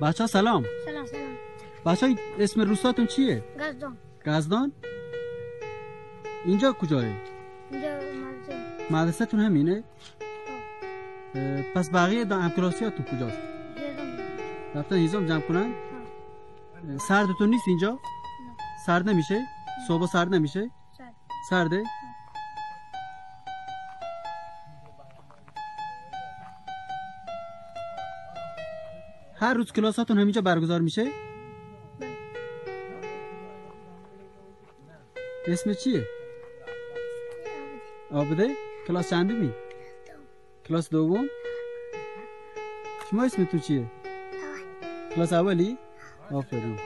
بچه ها سلام سلام سلام بچه ها اسم روستاتون چیه؟ گزدان گزدان؟ اینجا کجاه؟ اینجا مدرسه مدرسه تون همینه؟ پس بقیه دا همکلاسیاتون کجاست؟ زیادم رفتن هیزم جمع کنن؟ سردتون نیست اینجا؟ سرد نمیشه؟ صبح سرد نمیشه؟ سر سرده؟ هر روز کلاساتون همینجا برگزار میشه؟ اسم چیه؟ آبده؟ کلاس چندمی؟ کلاس دوم؟ شما اسمتون چیه؟ کلاس اولی؟ آفرین